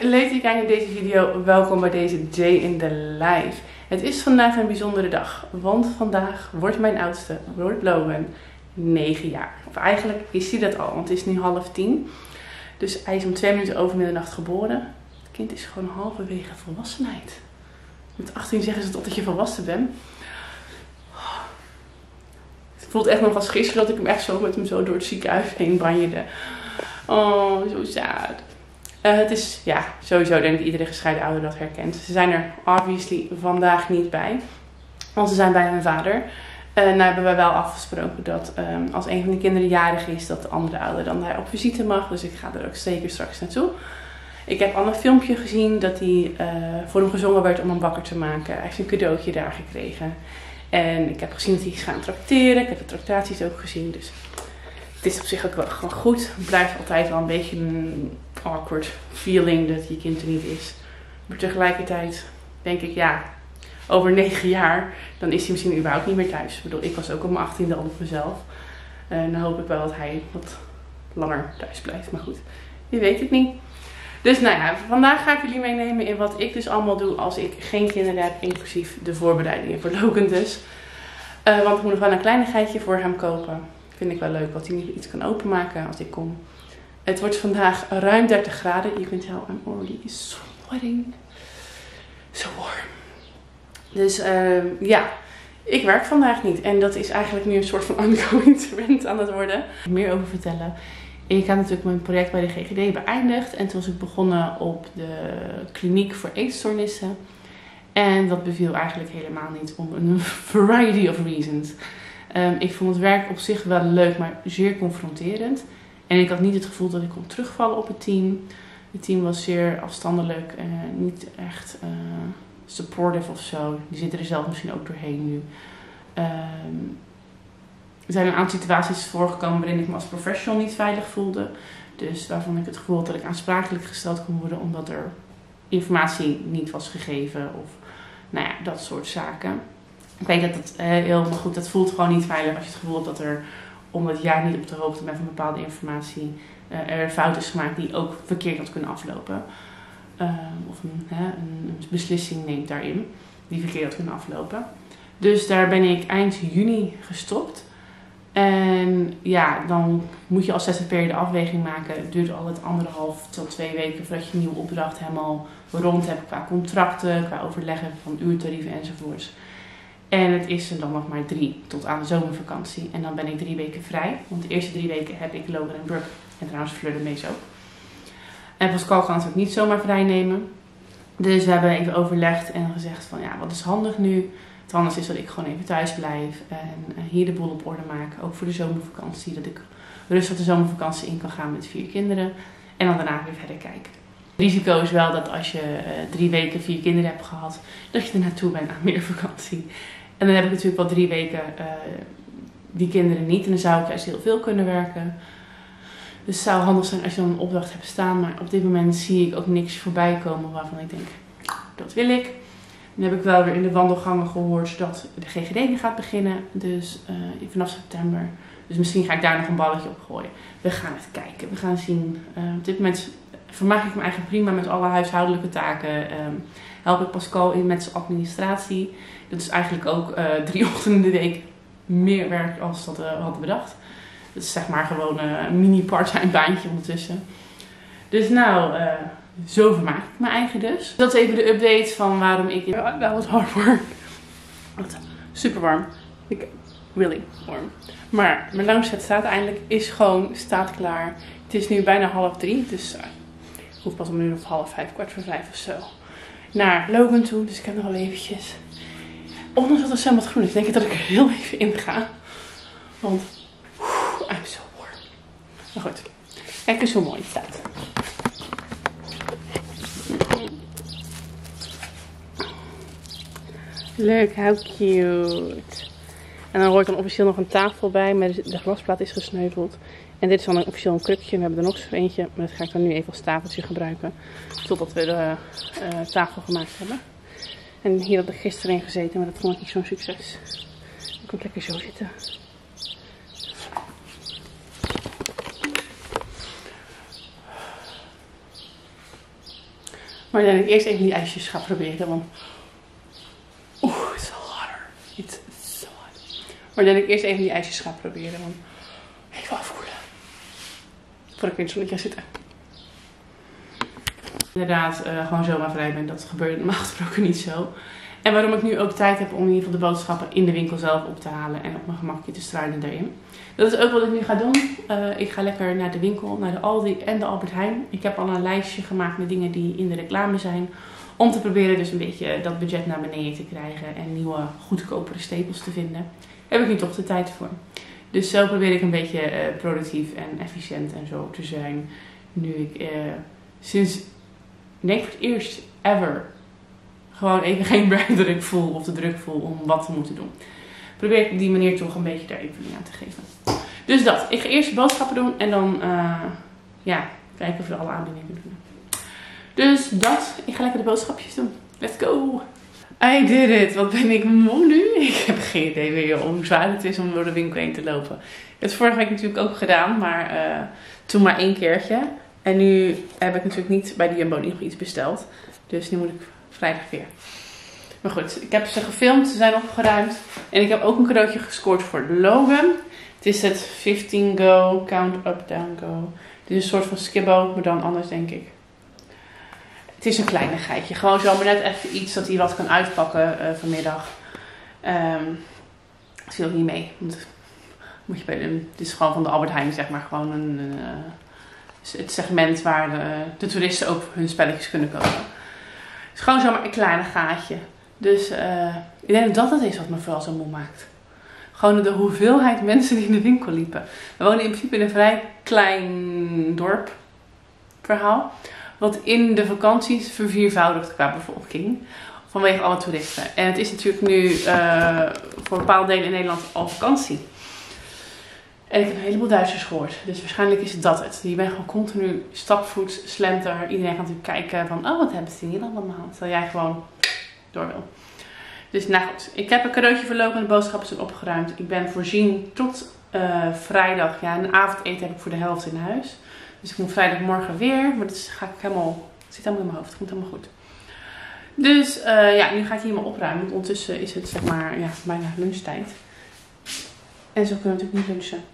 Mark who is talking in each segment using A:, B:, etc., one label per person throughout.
A: leuk dat je kijkt naar deze video. Welkom bij deze Day in the Life. Het is vandaag een bijzondere dag, want vandaag wordt mijn oudste, wordt Logan, 9 jaar. Of eigenlijk is hij dat al, want het is nu half tien. Dus hij is om twee minuten over middernacht geboren. Het kind is gewoon halverwege volwassenheid. Met 18 zeggen ze dat je volwassen bent. Het voelt echt nog als gisteren dat ik hem echt zo met hem zo door het ziekenhuis heen banjerde. Oh, zo sad. Uh, het is, ja, sowieso denk ik iedere gescheiden ouder dat herkent. Ze zijn er obviously vandaag niet bij. Want ze zijn bij hun vader. Uh, nou hebben wij wel afgesproken dat um, als een van de kinderen jarig is, dat de andere ouder dan daar op visite mag. Dus ik ga er ook zeker straks naartoe. Ik heb al een filmpje gezien dat hij uh, voor hem gezongen werd om hem wakker te maken. Hij heeft een cadeautje daar gekregen. En ik heb gezien dat hij is gaan tracteren. Ik heb de tractaties ook gezien. Dus het is op zich ook wel gewoon goed. Het blijft altijd wel een beetje awkward feeling dat je kind er niet is. Maar tegelijkertijd denk ik, ja, over negen jaar, dan is hij misschien überhaupt niet meer thuis. Ik bedoel, ik was ook op mijn achttiende al op mezelf. En dan hoop ik wel dat hij wat langer thuis blijft. Maar goed, je weet het niet. Dus nou ja, vandaag ga ik jullie meenemen in wat ik dus allemaal doe als ik geen kinderen heb. Inclusief de voorbereidingen voor Logan dus. Uh, want ik moet nog wel een kleinigheidje voor hem kopen. Vind ik wel leuk, wat hij niet iets kan openmaken als ik kom. Het wordt vandaag ruim 30 graden. Je kunt tell, I'm already sweating. So warm. Dus uh, ja, ik werk vandaag niet. En dat is eigenlijk nu een soort van ongoing aan het worden. Meer over vertellen. Ik had natuurlijk mijn project bij de GGD beëindigd. En toen was ik begonnen op de kliniek voor eetstoornissen. En dat beviel eigenlijk helemaal niet om een variety of reasons. Um, ik vond het werk op zich wel leuk, maar zeer confronterend. En ik had niet het gevoel dat ik kon terugvallen op het team. Het team was zeer afstandelijk en niet echt uh, supportive of zo. Die zitten er zelf misschien ook doorheen nu. Um, er zijn een aantal situaties voorgekomen waarin ik me als professional niet veilig voelde. Dus waarvan ik het gevoel had dat ik aansprakelijk gesteld kon worden omdat er informatie niet was gegeven of nou ja, dat soort zaken. Ik weet dat het uh, heel goed, dat voelt gewoon niet veilig als je het gevoel hebt dat er, omdat jij niet op de hoogte bent van bepaalde informatie, uh, er fout is gemaakt die ook verkeerd had kunnen aflopen. Uh, of een, hè, een, beslissing neemt daarin die verkeerd had kunnen aflopen. Dus daar ben ik eind juni gestopt. En ja, dan moet je als ZZP'er de afweging maken. Het duurt al het anderhalf tot twee weken voordat je een nieuwe opdracht helemaal rond hebt qua contracten, qua overleggen van uurtarieven enzovoorts. En het is er dan nog maar drie tot aan de zomervakantie. En dan ben ik drie weken vrij. Want de eerste drie weken heb ik Logan en Brooke. En trouwens Fleur de Mees ook. En Pascal kan natuurlijk niet zomaar vrij nemen. Dus we hebben even overlegd en gezegd van ja, wat is handig nu? Het anders is dat ik gewoon even thuis blijf. En hier de boel op orde maak. Ook voor de zomervakantie. Dat ik rustig de zomervakantie in kan gaan met vier kinderen. En dan daarna weer verder kijken. Het risico is wel dat als je uh, drie weken vier kinderen hebt gehad, dat je er naartoe bent aan meer vakantie. En dan heb ik natuurlijk wel drie weken uh, die kinderen niet. En dan zou ik juist heel veel kunnen werken. Dus het zou handig zijn als je dan een opdracht hebt staan. Maar op dit moment zie ik ook niks voorbij komen waarvan ik denk, dat wil ik. Dan heb ik wel weer in de wandelgangen gehoord dat de GGD gaat beginnen. Dus uh, vanaf september. Dus misschien ga ik daar nog een balletje op gooien. We gaan het kijken. We gaan zien. Uh, op dit moment vermaak ik me eigenlijk prima met alle huishoudelijke taken. Um, help ik Pascal in met zijn administratie. Dat is eigenlijk ook uh, drie ochtenden in de week meer werk als dat we hadden bedacht. Dat is zeg maar gewoon een mini part-time baantje ondertussen. Dus nou, uh, zo vermaak ik mijn eigen dus. Dat is even de update van waarom ik wel wat hard work. Super warm. Ik, really warm. Maar mijn lounge staat eindelijk, is gewoon, staat klaar. Het is nu bijna half drie, dus ik hoef pas om nu of half vijf, kwart voor vijf of zo. Naar Logan toe, dus ik heb nog wel eventjes. Ondanks dat er wat groen is, denk ik dat ik er heel even in ga. Want, I'm so warm. Maar goed, kijk eens hoe mooi het staat. Leuk, how cute. En dan hoort dan officieel nog een tafel bij, maar de glasplaat is gesneuveld. En dit is dan een, officieel een krukje. We hebben er nog zo eentje, maar dat ga ik dan nu even als tafeltje gebruiken. Totdat we de uh, tafel gemaakt hebben. En hier had ik gisteren in gezeten, maar dat vond ik niet zo'n succes. Ik kon lekker zo zitten. Maar dan ik eerst even die ijsjes ga proberen. Want. Oeh, it's hotter. It's so hot. Maar dan ik eerst even die ijsjes ga proberen. Want even afkoelen. Voordat ik in het zonnetje ga zitten. Inderdaad, uh, gewoon zomaar vrij ben. Dat gebeurt normaal gesproken niet zo. En waarom ik nu ook tijd heb om in ieder geval de boodschappen in de winkel zelf op te halen. En op mijn gemakje te struinen daarin. Dat is ook wat ik nu ga doen. Uh, ik ga lekker naar de winkel, naar de Aldi en de Albert Heijn. Ik heb al een lijstje gemaakt met dingen die in de reclame zijn. Om te proberen dus een beetje dat budget naar beneden te krijgen. En nieuwe goedkopere stapels te vinden. Heb ik nu toch de tijd voor. Dus zo probeer ik een beetje uh, productief en efficiënt en zo te zijn. Nu ik sinds, ik denk voor het eerst ever, gewoon even geen druk voel of de druk voel om wat te moeten doen. Probeer ik op die manier toch een beetje daar invulling aan te geven. Dus dat. Ik ga eerst boodschappen doen en dan uh, ja, kijken of we alle aanbiedingen doen. Dus dat. Ik ga lekker de boodschapjes doen. Let's go! I did it. Wat ben ik moe nu? Ik heb geen idee meer hoe zwaar het is om door de winkel heen te lopen. Dat heb vorige week natuurlijk ook gedaan, maar uh, toen maar één keertje. En nu heb ik natuurlijk niet bij de Jumbo nog iets besteld. Dus nu moet ik vrijdag weer. Maar goed, ik heb ze gefilmd, ze zijn opgeruimd. En ik heb ook een cadeautje gescoord voor Logan. Het is het 15 Go, Count Up, Down Go. Dit is een soort van skibbo, maar dan anders denk ik. Het is een kleinigheidje. Gewoon zo, maar net even iets dat hij wat kan uitpakken uh, vanmiddag. Um, zit ook niet mee. Want moet je bij het is gewoon van de Albert Heijn, zeg maar. Gewoon een, uh, het segment waar de, de, toeristen ook hun spelletjes kunnen kopen. Het is gewoon zomaar een kleine gaatje. Dus uh, ik denk dat dat het is wat me vooral zo moe maakt. Gewoon de hoeveelheid mensen die in de winkel liepen. We wonen in principe in een vrij klein dorp verhaal. Wat in de vakanties verviervoudigt qua bevolking. Vanwege alle toeristen. En het is natuurlijk nu uh, voor bepaalde delen in Nederland al vakantie. En ik heb een heleboel Duitsers gehoord. Dus waarschijnlijk is dat het. Je bent gewoon continu stapvoets, slenter. Iedereen gaat natuurlijk kijken van, oh wat hebben ze hier allemaal. Terwijl jij gewoon door wil. Dus nou goed, ik heb een cadeautje verlopen en de boodschappen zijn opgeruimd. Ik ben voorzien tot uh, vrijdag. Ja, een avondeten heb ik voor de helft in huis. Dus ik moet vrijdagmorgen weer. Maar dat ga ik helemaal, het zit helemaal in mijn hoofd. Het komt helemaal goed. Dus uh, ja, nu ga ik hier helemaal opruimen. Want ondertussen is het zeg maar ja, bijna lunchtijd. En zo kunnen natuurlijk niet lunchen.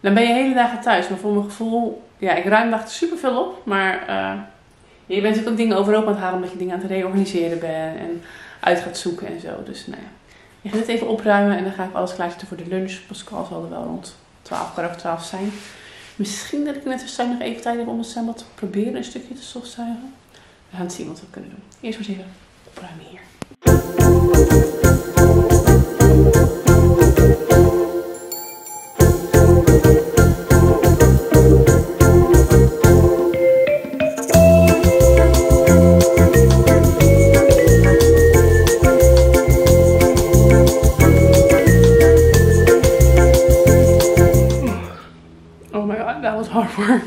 A: Dan ben je hele dagen thuis. Maar voor mijn gevoel, ja, ik ruim dag super veel op. Maar uh, je bent natuurlijk ook dingen overhoop aan het halen omdat je dingen aan het reorganiseren bent. En uit gaat zoeken en zo. Dus nou ja, je gaat het even opruimen en dan ga ik alles klaarzetten voor de lunch. Pascal zal er wel rond 12, kwart over 12 zijn. Misschien dat ik net straks nog even tijd heb om het zwembad te proberen een stukje te stofzuigen. We gaan zien wat we kunnen doen. Eerst maar eens even opruimen hier. Hard work.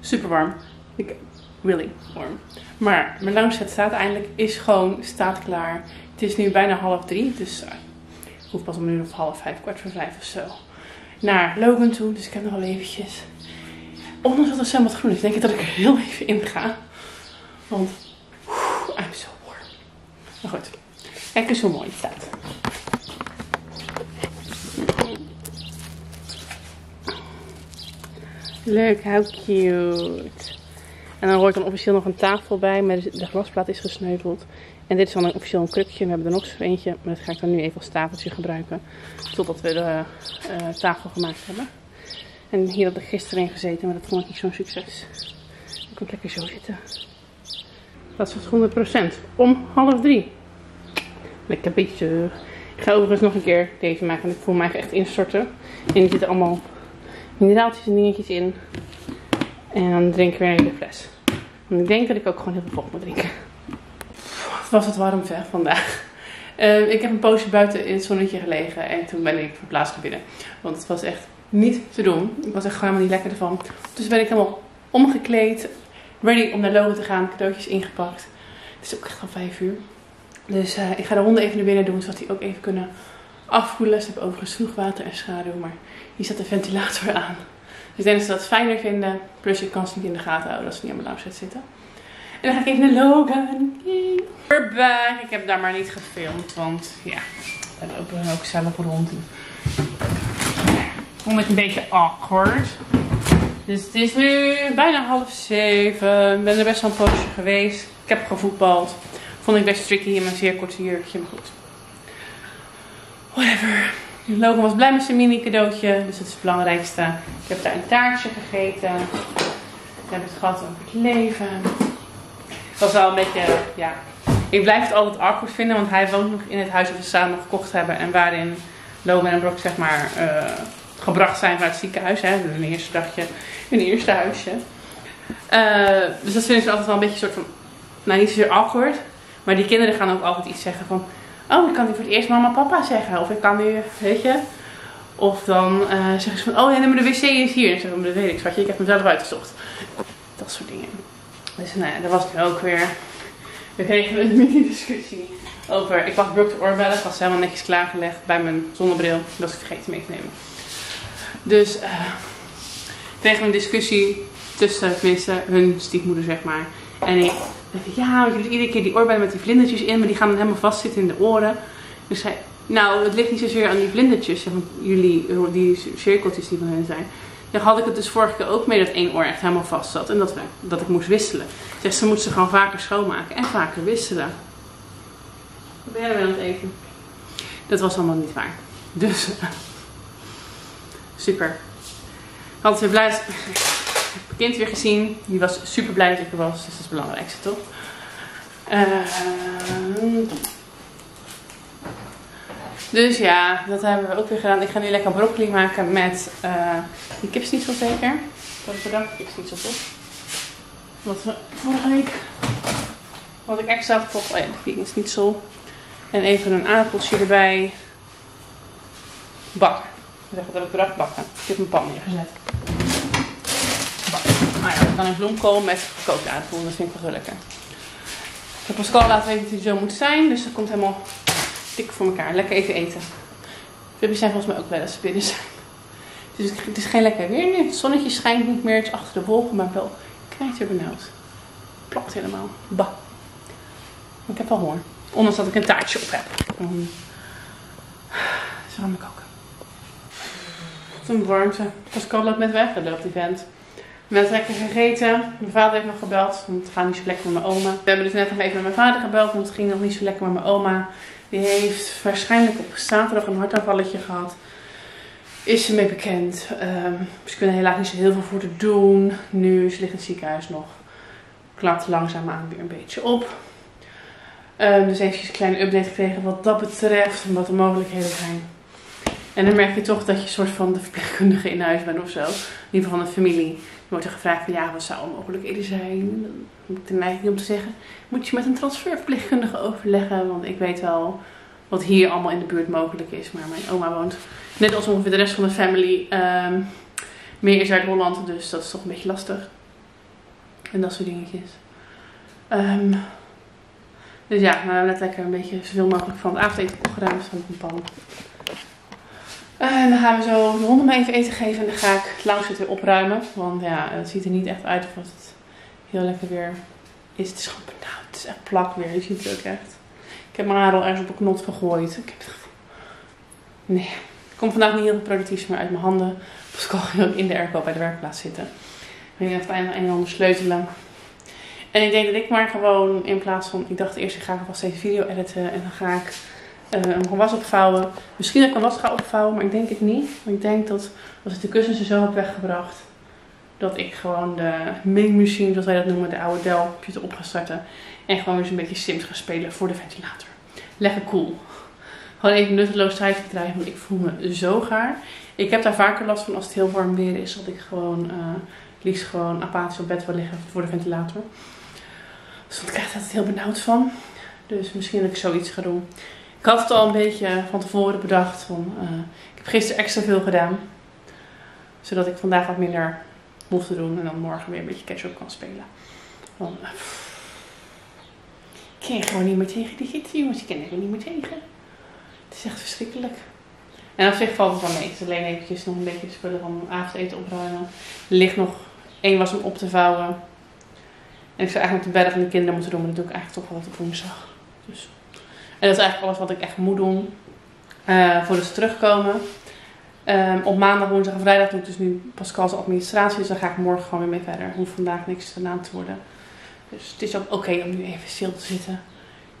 A: Super warm. Ik, really warm. Maar mijn loungeset staat eindelijk. Is gewoon, staat klaar. Het is nu bijna half drie. Dus uh, ik hoef pas om nu of half vijf, kwart voor vijf of zo. Naar Logan toe. Dus ik heb nog wel eventjes. Ondanks dat het zwembad groen is, denk ik dat ik er heel even in ga. Want, whew, I'm so warm. Maar goed. Kijk eens hoe mooi het staat. Leuk, how cute. En dan hoort dan officieel nog een tafel bij, maar de glasplaat is gesneuveld. En dit is dan een, officieel een krukje. We hebben er nog zo eentje, maar dat ga ik dan nu even als tafeltje gebruiken. Totdat we de uh, tafel gemaakt hebben. En hier had ik gisteren in gezeten, maar dat vond ik niet zo'n succes. Ik kan lekker zo zitten. Dat is 100%. Om half drie. Lekker beetje. Ik ga overigens nog een keer deze maken. Ik voel mij echt instorten. En die zitten allemaal mineraaltjes en dingetjes in. En dan drink ik weer een hele fles. Want ik denk dat ik ook gewoon heel veel vocht moet drinken. Het was het warm ver vandaag. Uh, ik heb een poosje buiten in het zonnetje gelegen en toen ben ik verplaatst naar binnen. Want het was echt niet te doen. Ik was echt gewoon helemaal niet lekker ervan. Dus ben ik helemaal omgekleed. Ready om naar Logan te gaan. Cadeautjes ingepakt. Het is ook echt al vijf uur. Dus uh, ik ga de honden even naar binnen doen. Zodat die ook even kunnen afkoelen. Ze hebben overigens vroeg water en schaduw. Maar hier zat de ventilator aan. Dus ik denk dat ze dat fijner vinden. Plus ik kan ze niet in de gaten houden als ze niet aan mijn lounge zitten. En dan ga ik even naar Logan. We're back. Ik heb daar maar niet gefilmd, want ja, we lopen ook zelf rond. Ik vond het een beetje awkward. Dus het is nu bijna half zeven. Ik ben er best wel een poosje geweest. Ik heb gevoetbald. Vond ik best tricky in mijn zeer korte jurkje, maar goed. Whatever. Logan was blij met zijn mini cadeautje, dus dat is het belangrijkste. Ik heb daar een taartje gegeten. Ik heb het gehad over het leven. Het was wel een beetje, ja. Ik blijf het altijd awkward vinden, want hij woont nog in het huis dat we samen gekocht hebben. En waarin Logan en Brock, zeg maar, uh, gebracht zijn vanuit het ziekenhuis. Hè. Hun eerste dagje, hun eerste huisje. Uh, dus dat vind ik altijd wel een beetje soort van, nou niet zozeer awkward. Maar die kinderen gaan ook altijd iets zeggen van, oh ik kan nu voor het eerst mama papa zeggen. Of ik kan nu, weet je. Of dan uh, zeggen ze van, oh ja, nee, de wc is hier. En zeg ik, dat weet ik, schatje, ik heb hem zelf uitgezocht. Dat soort dingen. Dus nou ja, dat was nu ook weer. We kregen een mini-discussie over. Ik was Brooke oorbellen. Ik was helemaal netjes klaargelegd bij mijn zonnebril. Dat was ik vergeten mee te nemen. Dus uh, kregen we een discussie tussen, tenminste, hun stiefmoeder, zeg maar. En ik ja, want je doet iedere keer die oorbellen met die vlindertjes in, maar die gaan dan helemaal vastzitten in de oren. Dus zei, nou, het ligt niet zozeer aan die vlindertjes, van jullie, die cirkeltjes die van hen zijn. Dan had ik het dus vorige keer ook mee dat één oor echt helemaal vast zat en dat, we, dat ik moest wisselen. Zeg, ze moet ze gewoon vaker schoonmaken en vaker wisselen. Wat ben jij aan het eten? Dat was allemaal niet waar. Dus, super. Had ze blij kind weer gezien. Die was super blij dat ik er was. Dus dat is het belangrijkste, toch? Uh, dus ja, dat hebben we ook weer gedaan. Ik ga nu lekker broccoli maken met uh, die kipsnietsel zeker. Dat is bedankt, kipsnietsel toch? Wat we vorige week wat ik extra gekocht. Oh ja, de En even een aardappeltje erbij. Bakken. Ik zeg dat ik bedacht bakken. Ik heb mijn pan neergezet. Ja, dan een bloemkool met gekookte aardappel. Dat vind ik wel lekker. Ik heb Pascal laten weten dat hij zo moet zijn. Dus dat komt helemaal dik voor elkaar. Lekker even eten. We zijn volgens mij ook wel eens binnen zijn. Dus het is geen lekker weer nu. Het zonnetje schijnt niet meer. Het is achter de wolken. Maar wel knijter benauwd. Plakt helemaal. Bah. Ik heb wel honger. Ondanks dat ik een taartje op heb. Um, zo we koken. Wat een warmte. Pascal loopt net weg. Dat loopt die vent. We hebben lekker gegeten. Mijn vader heeft nog gebeld, want het gaat niet zo lekker met mijn oma. We hebben dus net nog even met mijn vader gebeld, want het ging nog niet zo lekker met mijn oma. Die heeft waarschijnlijk op zaterdag een hartaanvalletje gehad. Is ze mee bekend. Um, ze kunnen helaas niet zo heel veel voor te doen. Nu, ze ligt in het ziekenhuis nog. Klart langzaamaan weer een beetje op. Um, dus eventjes een kleine update gekregen wat dat betreft. En wat de mogelijkheden zijn. En dan merk je toch dat je een soort van de verpleegkundige in huis bent of zo. In ieder geval van de familie wordt er gevraagd van ja, wat zou mogelijkheden zijn? Dan heb ik de neiging om te zeggen, moet je met een transferverpleegkundige overleggen? Want ik weet wel wat hier allemaal in de buurt mogelijk is. Maar mijn oma woont, net als ongeveer de rest van de family, um, meer in Zuid-Holland. Dus dat is toch een beetje lastig. En dat soort dingetjes. Um, dus ja, nou, net lekker een beetje zoveel mogelijk van het avondeten opgeruimd van een pan. En dan gaan we zo de honden maar even eten geven. En dan ga ik langs het weer opruimen. Want ja, het ziet er niet echt uit of het heel lekker weer is. Het is gewoon benauwd. Het is echt plak weer. Je ziet het ook echt. Ik heb mijn haar al ergens op een knot gegooid. Ik heb het Nee. Ik kom vandaag niet heel productief meer uit mijn handen. Pascal ging ook in de airco bij de werkplaats zitten. Ik ging even een en ander sleutelen. En ik denk dat ik maar gewoon in plaats van... Ik dacht eerst ik ga alvast even video editen. En dan ga ik uh, een was opvouwen. Misschien dat ik een was ga opvouwen, maar ik denk het niet. Want ik denk dat als ik de kussens er zo heb weggebracht, dat ik gewoon de mengmachine, zoals wij dat noemen, de oude Dell computer op ga starten. En gewoon eens een beetje Sims ga spelen voor de ventilator. Lekker cool. Gewoon even nutteloos tijdverdrijf, want ik voel me zo gaar. Ik heb daar vaker last van als het heel warm weer is, dat ik gewoon uh, liefst gewoon apathisch op bed wil liggen voor de ventilator. Dus ik krijg altijd heel benauwd van. Dus misschien dat ik zoiets ga doen. Ik had het al een beetje van tevoren bedacht. Van, uh, ik heb gisteren extra veel gedaan. Zodat ik vandaag wat minder hoef te doen. En dan morgen weer een beetje catch-up kan spelen. Dan, uh, ik ken gewoon niet meer tegen die gids, jongens. Ik ken er niet meer tegen. Het is echt verschrikkelijk. En op zich valt het wel mee. Het is alleen eventjes nog een beetje spullen van avondeten opruimen. Er ligt nog één was om op te vouwen.
B: En ik zou eigenlijk de berg en de kinderen moeten doen, maar dat doe ik eigenlijk toch wel op woensdag. Dus. En dat is eigenlijk alles wat ik echt moet doen uh, voor ze terugkomen. Um, op maandag, woensdag en vrijdag doe ik dus nu Pascal's administratie. Dus daar ga ik morgen gewoon weer mee verder. Hoeft vandaag niks gedaan te worden. Dus het is ook oké om nu even stil te zitten.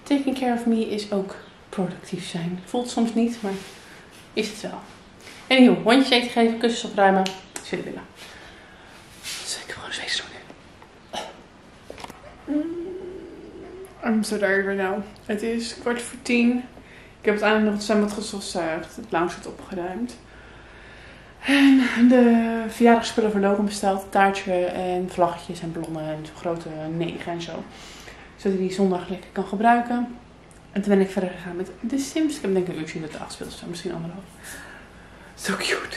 B: Taking care of me is ook productief zijn. Voelt soms niet, maar is het wel. Anywho, hondjes eten geven, kussens opruimen. Als jullie willen. Dus ik gewoon eens doen nu.
A: I'm so tired right now. Het is kwart voor tien. Ik heb uiteindelijk nog het zwembad gestofzuigd. Het lounge wordt opgeruimd. En de verjaardagsspullen voor Logan besteld. Taartje en vlaggetjes en ballonnen en grote negen en zo. Zodat hij die zondag lekker kan gebruiken. En toen ben ik verder gegaan met The Sims. Ik heb denk ik een uurtje in de dag gespeeld. Misschien anderhalf. Zo cute.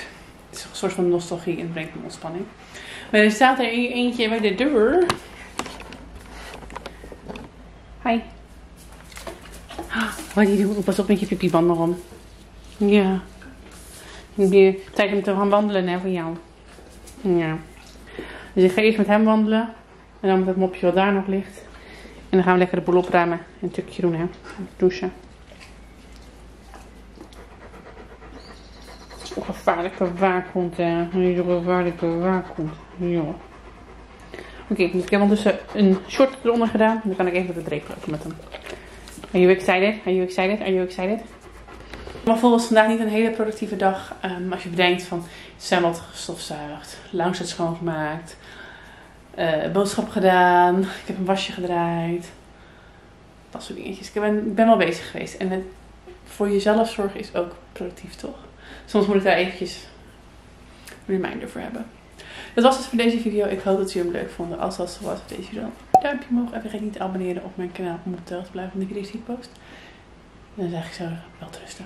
A: Het is een soort van nostalgie en het brengt me ontspanning. Maar er staat er eentje bij de deur. Wat die doet, pas op met je pipiebanden om. Ja. Nu tijd om te gaan wandelen hè, voor jou. Ja. Dus ik ga eerst met hem wandelen. En dan met het mopje wat daar nog ligt. En dan gaan we lekker de boel opruimen. En een tukje doen hè. Douchen. Gevaarlijke waakhond hè. Gevaarlijke waakhond. Ja. Oké, dus ik heb ondertussen een short eronder gedaan. Dan kan ik even de dreep lopen met hem. Are you excited? Are you excited? Are you excited? Maar volgens vandaag niet een hele productieve dag. Um, als je bedenkt van zwembad gestofzuigd, lounge schoongemaakt, uh, boodschap gedaan, ik heb een wasje gedraaid. Dat soort dingetjes. Ik ben, ben wel bezig geweest. En voor jezelf zorgen is ook productief, toch? Soms moet ik daar eventjes een reminder voor hebben. Dat was het voor deze video. Ik hoop dat jullie hem leuk vonden. Als dat zo was deze video, duimpje omhoog. En vergeet niet te abonneren op mijn kanaal om op de hoogte te blijven van de video's die post. En dan zeg ik zo wel te rusten.